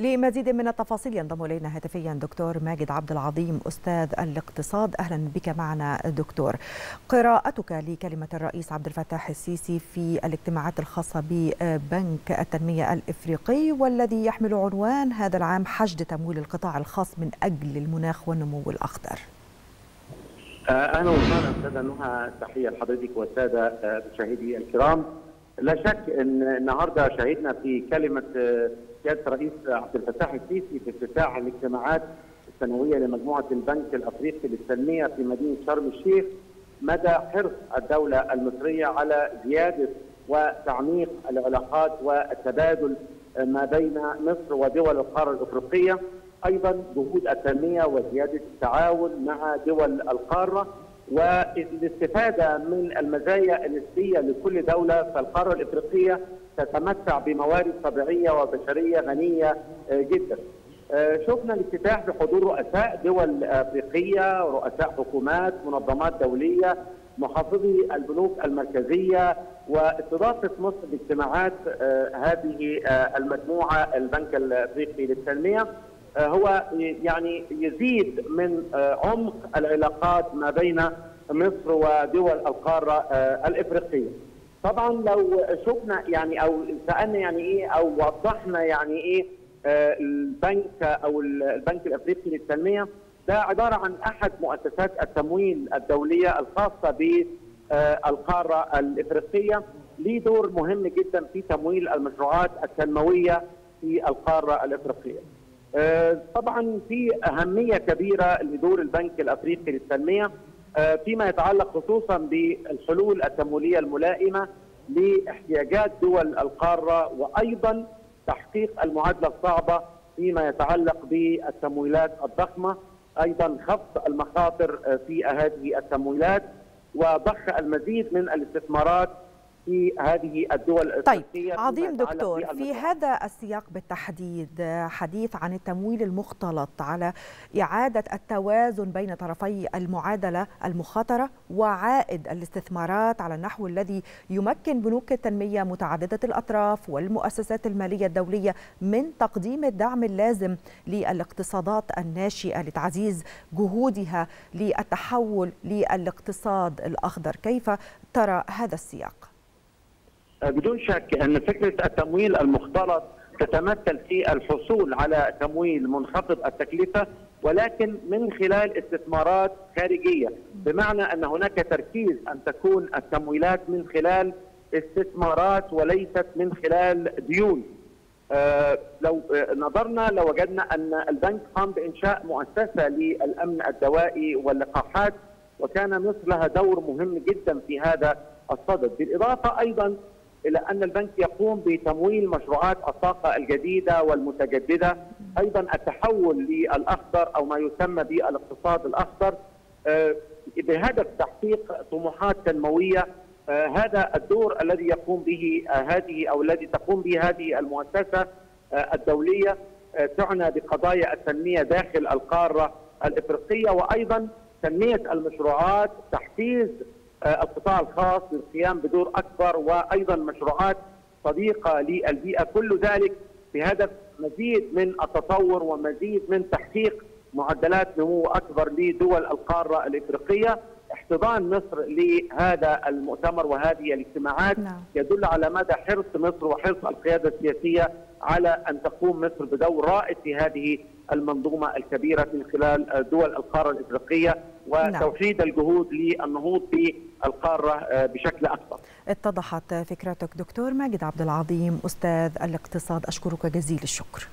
لمزيد من التفاصيل ينضم إلينا هاتفيا دكتور ماجد عبد العظيم أستاذ الاقتصاد. أهلا بك معنا دكتور. قراءتك لكلمة الرئيس عبد الفتاح السيسي في الاجتماعات الخاصة ببنك التنمية الإفريقي والذي يحمل عنوان هذا العام حشد تمويل القطاع الخاص من أجل المناخ والنمو الأخضر. أهلا وسهلا أستاذة نهى تحية لحضرتك والسادة مشاهدي الكرام. لا شك إن النهارده شهدنا في كلمة سيادة الرئيس عبد الفتاح السيسي في افتتاح الاجتماعات السنوية لمجموعة البنك الأفريقي للتنمية في مدينة شرم الشيخ مدى حرص الدولة المصرية على زيادة وتعميق العلاقات والتبادل ما بين مصر ودول القارة الأفريقية أيضا جهود التنمية وزيادة التعاون مع دول القارة. والاستفادة من المزايا النسبية لكل دولة فالقارة الإفريقية تتمتع بموارد طبيعية وبشرية غنية جدا. شفنا الافتتاح بحضور رؤساء دول أفريقية، رؤساء حكومات، منظمات دولية، محافظي البنوك المركزية واستضافة مصر لاجتماعات هذه المجموعة البنك الأفريقي للتنمية هو يعني يزيد من عمق العلاقات ما بين مصر ودول القارة الإفريقية. طبعا لو شفنا يعني أو سألنا يعني إيه أو وضحنا يعني إيه البنك أو البنك الإفريقي للتنمية ده عبارة عن أحد مؤسسات التمويل الدولية الخاصة بالقاره الإفريقية ليه دور مهم جدا في تمويل المشروعات التنموية في القارة الإفريقية. طبعا في أهمية كبيرة لدور البنك الأفريقي للتنمية فيما يتعلق خصوصا بالحلول التمويلية الملائمة لاحتياجات دول القارة وأيضا تحقيق المعادلة الصعبة فيما يتعلق بالتمويلات الضخمة أيضا خفض المخاطر في هذه التمويلات وضخ المزيد من الاستثمارات في هذه الدول طيب عظيم دكتور في هذا السياق بالتحديد حديث عن التمويل المختلط على إعادة التوازن بين طرفي المعادلة المخاطرة وعائد الاستثمارات على النحو الذي يمكن بنوك التنمية متعددة الأطراف والمؤسسات المالية الدولية من تقديم الدعم اللازم للاقتصادات الناشئة لتعزيز جهودها للتحول للاقتصاد الأخضر كيف ترى هذا السياق؟ بدون شك أن فكرة التمويل المختلط تتمثل في الحصول على تمويل منخفض التكلفة ولكن من خلال استثمارات خارجية. بمعنى أن هناك تركيز أن تكون التمويلات من خلال استثمارات وليست من خلال ديون. آه لو آه نظرنا لوجدنا أن البنك قام بانشاء مؤسسة للأمن الدوائي واللقاحات وكان مصر لها دور مهم جدا في هذا الصدد. بالإضافة أيضا إلى أن البنك يقوم بتمويل مشروعات الطاقة الجديدة والمتجددة. أيضا التحول للأخضر أو ما يسمى بالاقتصاد الأخضر بهدف تحقيق طموحات تنموية. هذا الدور الذي يقوم به هذه أو الذي تقوم به هذه المؤسسة الدولية تعنى بقضايا التنمية داخل القارة الإفريقية. وأيضا تنمية المشروعات تحفيز القطاع الخاص للقيام بدور أكبر وأيضا مشروعات صديقة للبيئة. كل ذلك بهدف مزيد من التطور ومزيد من تحقيق معدلات نمو أكبر لدول القارة الإفريقية. احتضان مصر لهذا المؤتمر وهذه الاجتماعات نعم. يدل على مدى حرص مصر وحرص القيادة السياسية على أن تقوم مصر بدور رائد في هذه المنظومة الكبيرة من خلال دول القارة الإفريقية وتوحيد نعم. الجهود للنهوض بالقارة بشكل أكبر. اتضحت فكرتك دكتور ماجد عبد العظيم أستاذ الاقتصاد أشكرك جزيل الشكر.